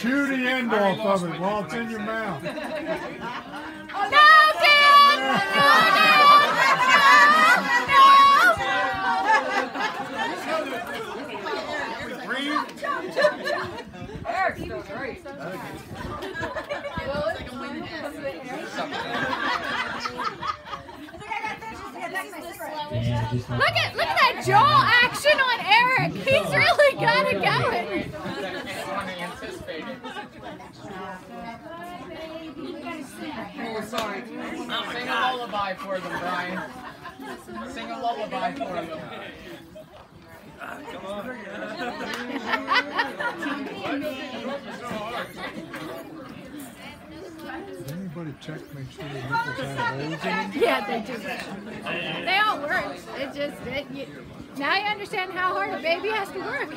Chew the end off of it while it's in your mouth. No, Dan! No, Dan! Eric's still great. Look at look at that jaw action on Eric. He's really got it going. Oh, sorry. Sing a lullaby for them, Brian. Sing a lullaby for them. Come Did anybody check, make sure the nipples had holes in them? Yeah, they do. They all work. It just it, you, now you understand how hard a baby has to work.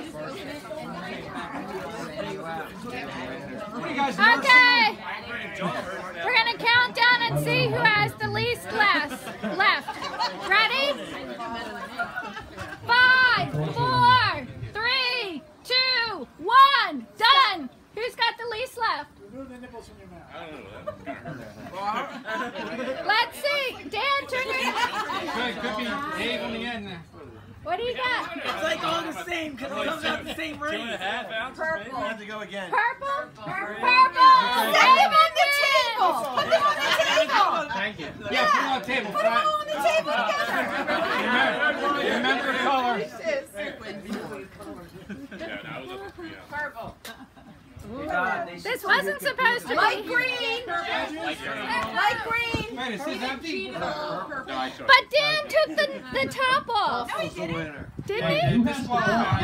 Okay. We're gonna count down and see who has the least left. Left. Ready? Five, four, three, two, one. Done. Who's got the least left? Let's see. Dan, turn your. Good, could be Dave on the end there. What do you got? It's like all the same because it comes out the same Two and a rate. half ounces, have to go again. Purple? Purple! Save on the table! Put them on the table! Thank you. Yeah, put it on the table. Put them all on the table together! Remember, remember the color. Purple. This wasn't supposed to be. Light green! Light green! Wait, it says empty? But Dan took the, the top off. No, he didn't. Didn't he?